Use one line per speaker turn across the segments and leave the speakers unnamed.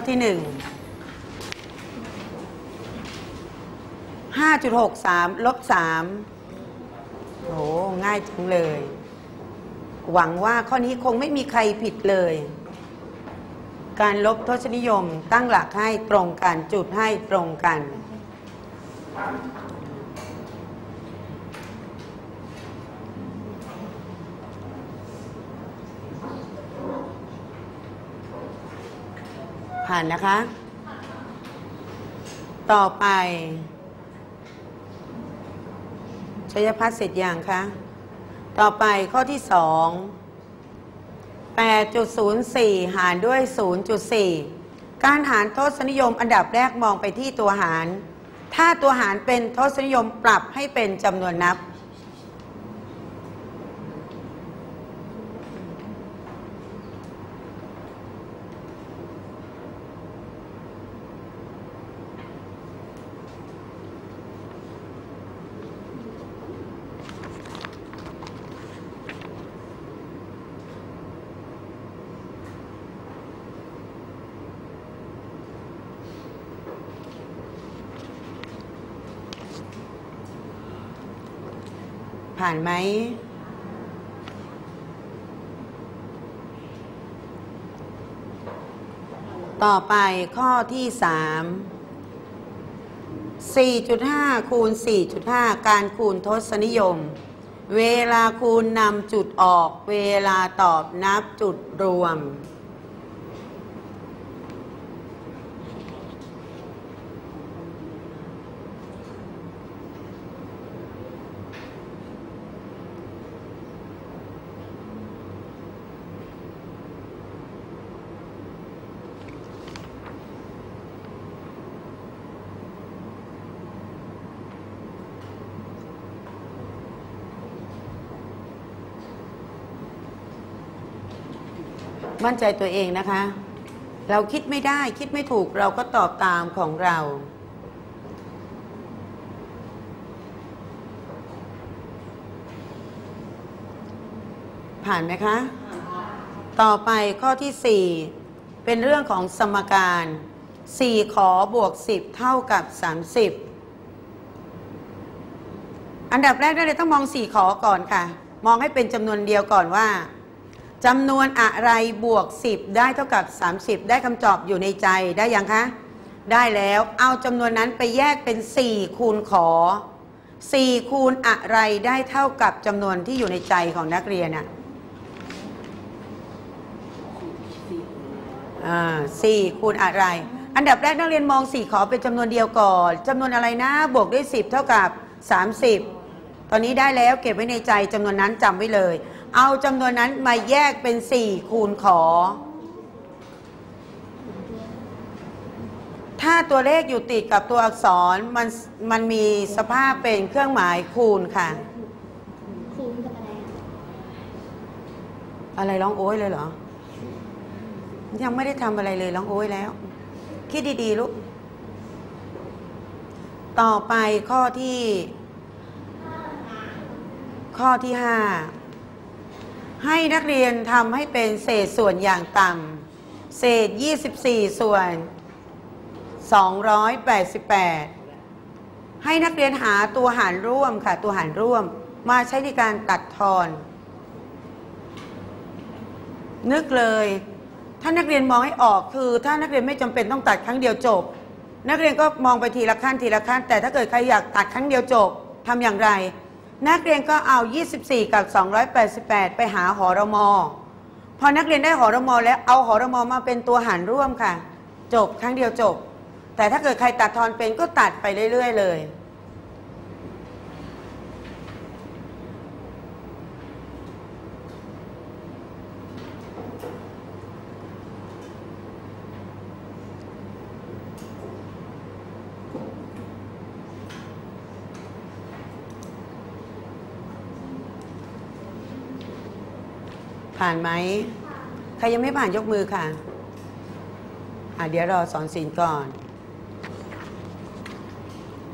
ข้อที่หนึ่งห้าจุดหกสามลบสามโหง่ายจังเลย หวังว่าข้อนี้คงไม่มีใครผิดเลย การลบทศนิยมตั้งหลักให้ตรงกันจุดให้ตรงกัน ผ่านนะคะ ต่อไปชัยพัฒน์เสร็จอยังคะ ต่อไปข้อที่สอง8.04 หารด้วย 0.4 การหารทศนิยมอันดับแรกมองไปที่ตัวหาร ถ้าตัวหารเป็นทศนิยมปรับให้เป็นจำนวนนับ ผ่านไหม ต่อไปข้อที่3 4.5 คูณ 4.5 การคูณทศนิยม เวลาคูณนำจุดออก เวลาตอบนับจุดรวม มั่นใจตัวเองนะคะ เราคิดไม่ได้คิดไม่ถูกเราก็ตอบตามของเรา ผ่านไหมคะ ต่อไปข้อที่ 4 เป็นเรื่องของสมการ 4 ขอบวก 10 เท่ากับ 30 อันดับแรกเราต้องมอง 4 ขอก่อนค่ะ มองให้เป็นจำนวนเดียวก่อนว่า จำนวนอะไรบวก 10 ได้เท่ากับ 30 ได้คำตอบอยู่ในใจได้ยังคะ ได้แล้วเอาจำนวนนั้นไปแยกเป็น 4 คูณขอ 4 คูณอะไรได้เท่ากับจำนวนที่อยู่ในใจของนักเรียนอะอ่าสี่คูณอะไร อันดับแรกนักเรียนมอง 4 ขอเป็นจำนวนเดียวก่อนจำนวนอะไรนะ บวกด้วย 10 เท่ากับ 30 ตอนนี้ได้แล้วเก็บไว้ในใจจำนวนนั้นจำไว้เลย เอาจำนวนนั้นมาแยกเป็น 4 คูณขอ ถ้าตัวเลขอยู่ติดกับตัวอักษรมันมันมีสภาพเป็นเครื่องหมายคูณค่ะ
คูณกับอะไรอะ
อะไรร้องโอ้ยเลยเหรอ ยังไม่ได้ทำอะไรเลยร้องโอ้ยแล้ว คิดดี ๆ ลูก ต่อไปข้อที่ ข้อที่ห้า ให้นักเรียนทำให้เป็นเศษส่วนอย่างต่ำเศษ 24 ส่วน 288 ให้นักเรียนหาตัวหารร่วมค่ะ ตัวหารร่วมมาใช้ในการตัดทอน นึกเลย ถ้านักเรียนมองให้ออกคือ ถ้านักเรียนไม่จำเป็นต้องตัดครั้งเดียวจบ นักเรียนก็มองไปทีละขั้นทีละขั้น แต่ถ้าเกิดใครอยากตัดครั้งเดียวจบทำอย่างไร นักเรียนก็เอา 24 กับ 288 ไปหาหอรมอ พอนักเรียนได้หอรมอแล้วเอาหอรมอมาเป็นตัวหารร่วมค่ะ จบครั้งเดียวจบ แต่ถ้าเกิดใครตัดทอนเป็นก็ตัดไปเรื่อย ๆ เลยานไหมใครยังไม่ผ่านยกมือค่ะ อะเดี๋ยวรอสอนศิลก่อน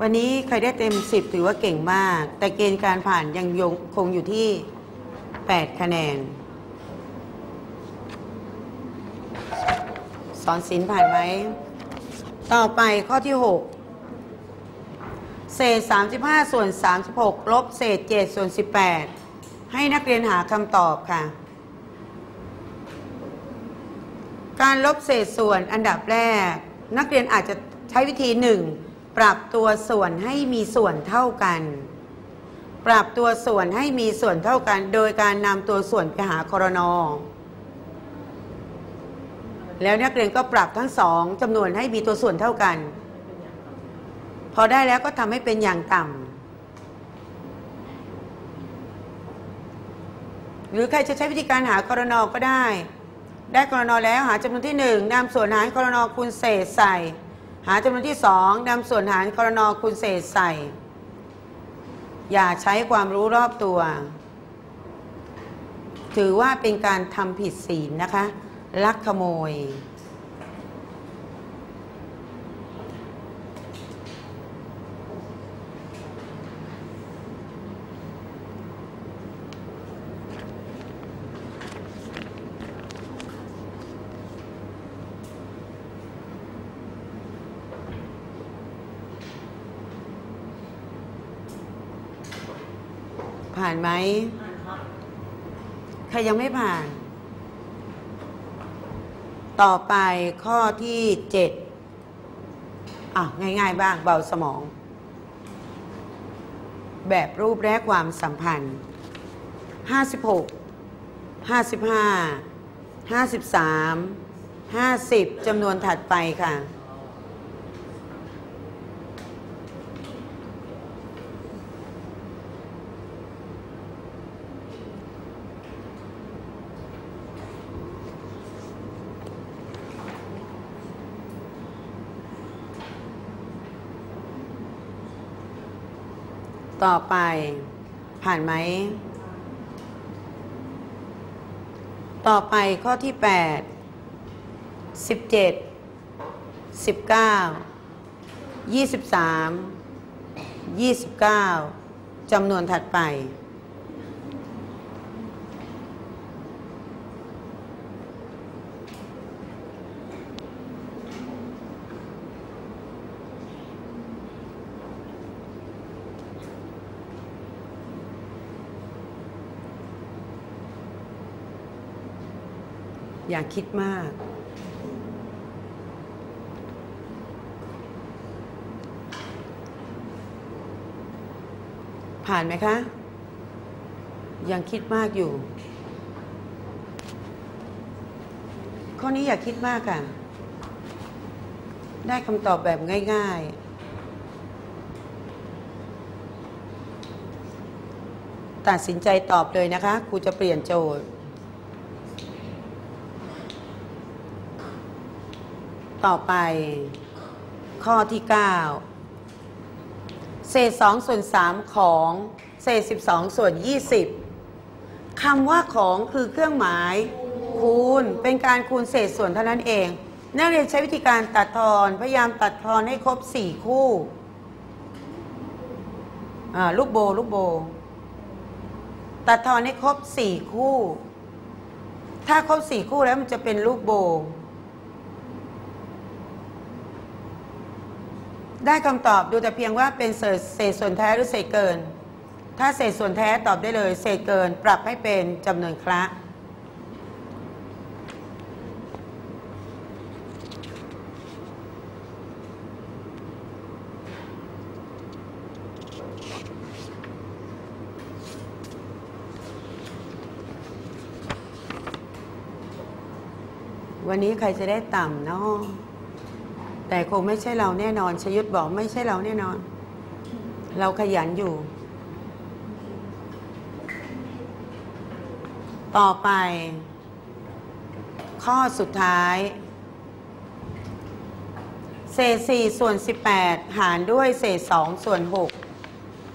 วันนี้ใครได้เต็มสิบถือว่าเก่งมาก แต่เกณฑ์การผ่านยังยงคงอยู่ที่ 8 คะแนน สอนศิลผ่านไหม ต่อไปข้อที่ 6 เศษ 35 ส่วน 36 ลบเศษ 7 ส่วน 18 ให้นักเรียนหาคำตอบค่ะ การลบเศษส่วนอันดับแรก นักเรียนอาจจะใช้วิธี 1. ปรับตัวส่วนให้มีส่วนเท่ากัน ปรับตัวส่วนให้มีส่วนเท่ากัน โดยการนำตัวส่วนไปหาครนอแล้วนักเรียนก็ปรับทั้งสองจำนวนให้มีตัวส่วนเท่ากัน พอได้แล้วก็ทำให้เป็นอย่างต่ำหรือใครจะใช้วิธีการหากรนอก็ได้ ได้กรนอแล้วหาจำนวนที่หนึ่งนำส่วนหารกรนอคูณเศษใส่ หาจำนวนที่สองนำส่วนหารกรนอคูณเศษใส่ อย่าใช้ความรู้รอบตัว ถือว่าเป็นการทำผิดศีลนะคะ ลักขโมย ผ่านไหมใครยังไม่ผ่าน ต่อไปข้อที่เจ็ดอะ ง่าย ๆ บ้างเบาสมอง แบบรูปแรกความสัมพันธ์ 56 55 53 50จำนวนถัดไปค่ะ ต่อไปผ่านไหม ต่อไปข้อที่ 8 17 19 23 29จำนวนถัดไป อย่าคิดมาก ผ่านไหมคะ ยังคิดมากอยู่ ข้อนี้อย่าคิดมากค่ะ ได้คำตอบแบบง่าย ๆตัดสินใจตอบเลยนะคะ ครูจะเปลี่ยนโจทย์ ต่อไป ข้อที่ 9 เศษ2ส่วน3ของเศษ 12 ส่วน 20 คำว่าของคือเครื่องหมายคูณเป็นการคูณเศษส่วนเท่านั้นเอง นักเรียนใช้วิธีการตัดทอน พยายามตัดทอนให้ครบ 4 คู่อ่าลูกโบลูกโบ ตัดทอนให้ครบ 4 คู่ ถ้าครบ 4 คู่แล้วมันจะเป็นลูกโบ ได้คำตอบดูแต่เพียงว่าเป็นเศษส่วนแท้หรือเศษเกิน ถ้าเศษส่วนแท้ตอบได้เลย เศษเกินปรับให้เป็นจำนวนคละวันนี้ใครจะได้ต่ำเนาะ แต่คงไม่ใช่เราแน่นอนชยุทธบอกไม่ใช่เราแน่นอน เราขยันอยู่ ต่อไป ข้อสุดท้าย เศษ4ส่วน 18 หารด้วยเศษ2ส่วน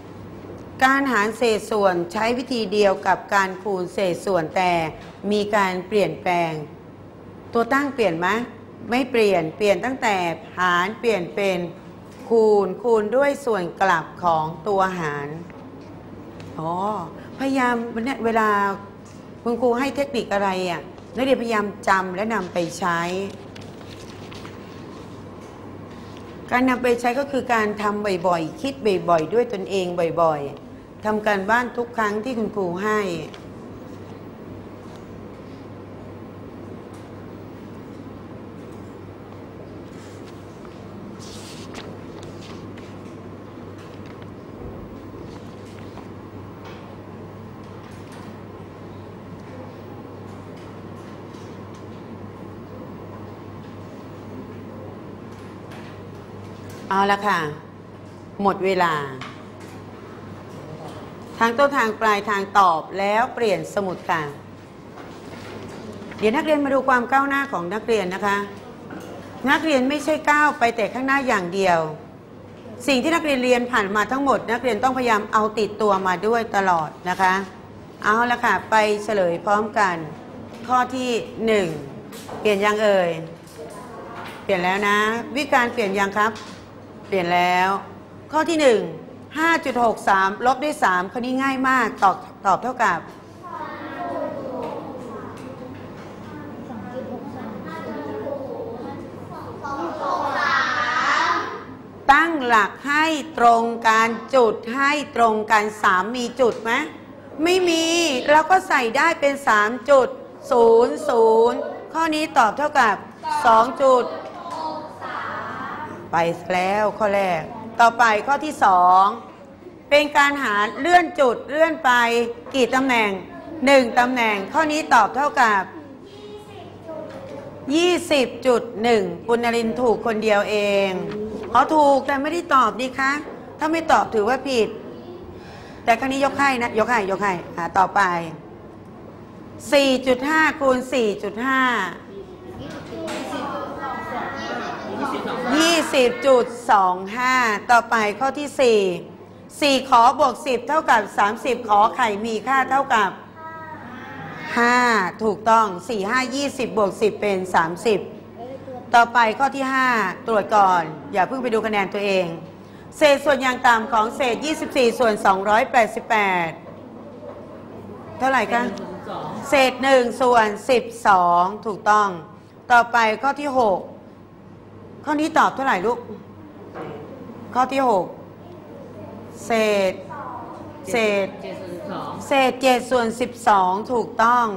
6 การหารเศษส่วนใช้วิธีเดียวกับการคูณเศษส่วนแต่มีการเปลี่ยนแปลง ตัวตั้งเปลี่ยนไหม ไม่เปลี่ยนเปลี่ยนตั้งแต่หารเปลี่ยนเป็นคูณคูณด้วยส่วนกลับของตัวหารอ๋อพยายามเนี่ยเวลาคุณครูให้เทคนิคอะไรอะนักเรียนพยายามจำและนำไปใช้ การนำไปใช้ก็คือการทำบ่อยๆ คิดบ่อยๆ ด้วยตนเองบ่อยๆทำการบ้านทุกครั้งที่คุณครูให้ เอาละค่ะ หมดเวลา ทางต้นทางปลายทางตอบแล้วเปลี่ยนสมุดค่ะ เดี๋ยวนักเรียนมาดูความก้าวหน้าของนักเรียนนะคะ นักเรียนไม่ใช่ก้าวไปแต่ข้างหน้าอย่างเดียว สิ่งที่นักเรียนเรียนผ่านมาทั้งหมด นักเรียนต้องพยายามเอาติดตัวมาด้วยตลอดนะคะ เอาละค่ะ ไปเฉลยพร้อมกัน ข้อที่หนึ่งเปลี่ยนยังเอ่ยเปลี่ยนแล้วนะ วิการเปลี่ยนยังครับ ปลี่ยนแล้ว ข้อที่ 1 5.63 ลบด้วย3ข้อนี้ง่ายมาก ตอบตอบเท่ากับ
สองจุดหกสาม
ตั้งหลักให้ตรงการจุดให้ตรงกัน3มีจุดไหมไม่มีเราก็ใส่ได้เป็น3จุด0 0 ข้อนี้ตอบเท่ากับ2จุด ไปแล้วข้อแรก ต่อไปข้อที่2เป็นการหาเลื่อนจุดเลื่อนไปกี่ตำแหน่ง1ตำแหน่ง ข้อนี้ตอบเท่ากับ 20.1ปุณณรินทร์ถูกคนเดียวเองอ๋อถูกแต่ไม่ได้ตอบดีคะ ถ้าไม่ตอบถือว่าผิด แต่ครั้งนี้ยกให้นะ ยกให้ยกให้อ่าต่อไป 4.5คูณ4.5 20.25 ต่อไปข้อที่ 4 4 ขอบวก 10 เท่ากับ 30 ขอไข่มีค่าเท่ากับ 5 ถูกต้อง 4 5 20 บวก 10 เป็น 30 ต่อไปข้อที่ 5 ตรวจก่อน อย่าเพิ่งไปดูคะแนนตัวเอง เศษส่วนอย่างต่ำของเศษ 24 ส่วน 288 เท่าไหร่คะ เศษ 1 ส่วน 12 ถูกต้อง ต่อไปข้อที่ 6 ข้อนี้ตอบเท่าไหร่ลูก ข้อที่6เศษเศษ
เจ็ดส่วนสอง
เศษ7ส่วน12ถูกต้อง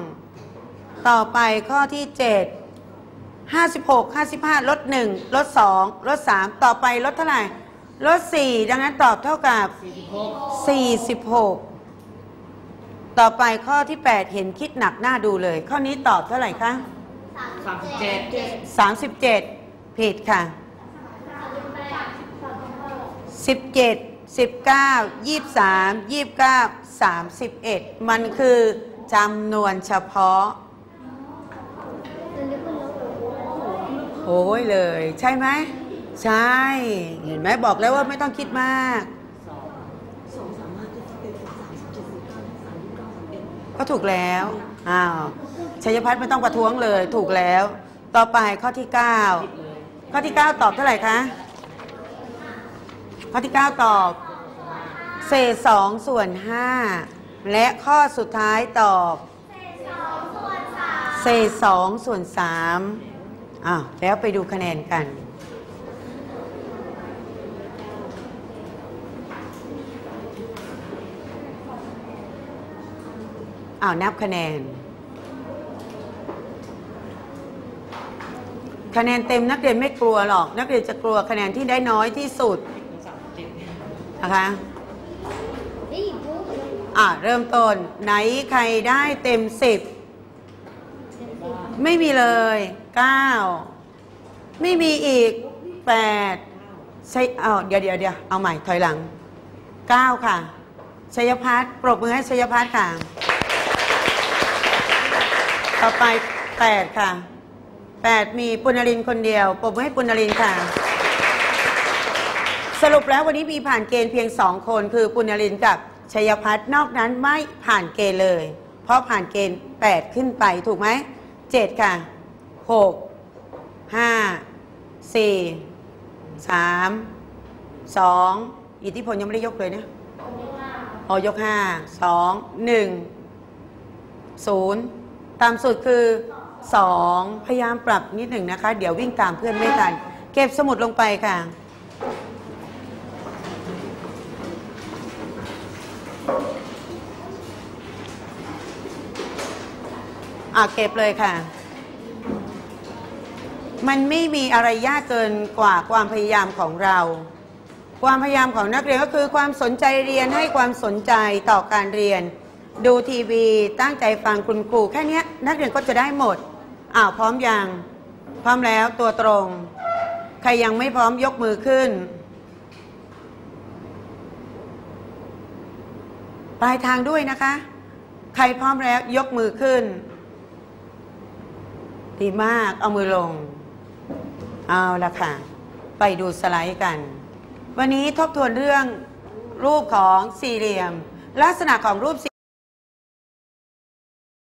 ต่อไปข้อที่7 56 55ลด1ลด2ลด3ต่อไปลดเท่าไหร่ ลด4ดังนั้นตอบเท่ากับ
สี่สิบหก
46ต่อไปข้อที่8เห็นคิดหนักหน้าดูเลย ข้อนี้ตอบเท่าไหร่คะ
สามสิบเจ็ด
37 ผิดค่ะ 17 19 23 29 31 มันคือจำนวนเฉพาะ โอ้ยเลย ใช่ไหม ใช่ เห็นไหมบอกแล้วว่าไม่ต้องคิดมากก็ถูกแล้ว อ้าวชัยพัฒน์ไม่ต้องประท้วงเลย ถูกแล้ว ต่อไปข้อที่ 9 ข้อที่ 9 ตอบเท่าไหร่คะ ข้อที่ 9 ตอบ เศษ2ส่วน 5 และข้อสุดท้ายตอบ เศษ2ส่วน3อ้าวแล้วไปดูคะแนนกันอ้าวนับคะแนน คะแนนเต็มนักเรียนไม่กลัวหรอก นักเรียนจะกลัวคะแนนที่ได้น้อยที่สุดนะคะอะเริ่มต้นไหนใครได้เต็มสิบไม่มีเลย9ไม่มีอีก8ใช่เอาเดี๋ยวเดี๋ยวเดี๋ยวเอาใหม่ถอยหลัง9ค่ะชัยพัฒน์ปรบมือให้ชัยพัฒน์ค่ะ ต่อไป8ค่ะ 8 มีปุณณรินคนเดียวปมให้ปุณณรินค่ะ สรุปแล้ววันนี้มีผ่านเกณฑ์เพียงสองคนคือปุณณรินกับชัยพัฒน์นอกนั้นไม่ผ่านเกณฑ์เลย เพราะผ่านเกณฑ์ 8 ขึ้นไปถูกไหม7ค่ะ 6 5 4 3 2 อิทธิพลยังไม่ได้ยกเลยนะอ๋อยก 5 2 1 0 ตามสุดคือ สองพยายามปรับนิดหนึ่งนะคะ เดี๋ยววิ่งตามเพื่อนไม่ทัน เก็บสมุดลงไปค่ะอะเก็บเลยค่ะ มันไม่มีอะไรยากเกินกว่าความพยายามของเรา ความพยายามของนักเรียนก็คือความสนใจเรียนให้ความสนใจต่อการเรียน ดูทีวีตั้งใจฟังคุณครูแค่นี้นักเรียนก็จะได้หมด อ้าวพร้อมยัง พร้อมแล้วตัวตรง ใครยังไม่พร้อมยกมือขึ้น ปลายทางด้วยนะคะ ใครพร้อมแล้วยกมือขึ้น ดีมากเอามือลง เอาละค่ะ ไปดูสไลด์กัน วันนี้ทบทวนเรื่องรูปของสี่เหลี่ยม ลักษณะของรูปสี่